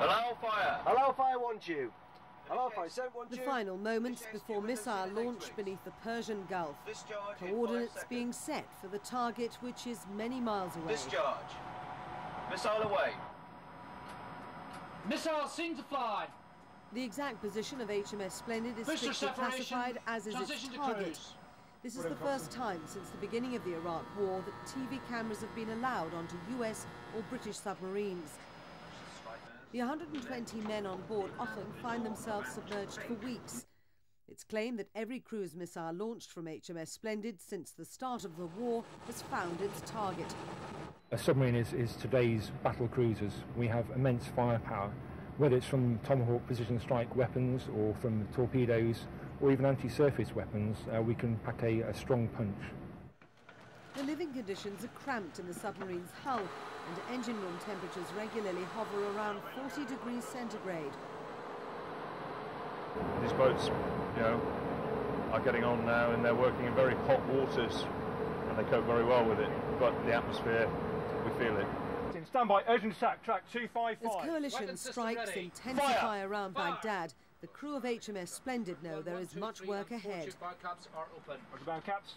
Allow fire! Allow fire want you. Allow fire, sent one The final moments before missile launch beneath the Persian Gulf. Discharge Coordinates being set for the target, which is many miles away. Discharge. Missile away. Missile seen to fly. The exact position of HMS Splendid is strictly classified, as is its target. This is the first time since the beginning of the Iraq War that TV cameras have been allowed onto US or British submarines. The 120 men on board often find themselves submerged for weeks. It's claimed that every cruise missile launched from HMS Splendid since the start of the war has found its target. A submarine is, is today's battle cruisers. We have immense firepower, whether it's from Tomahawk precision strike weapons or from torpedoes or even anti-surface weapons, uh, we can pack a, a strong punch. The living conditions are cramped in the submarine's hull, and engine room temperatures regularly hover around 40 degrees centigrade. These boats, you know, are getting on now and they're working in very hot waters and they cope very well with it. But the atmosphere, we feel it. Stand by, urgent attack, track 255. As coalition Weapons strikes ready. intensify Fire! around Fire! Baghdad, the crew of HMS Splendid know there is One, two, much work and four ahead. tube bar caps are open. Roger, bound caps.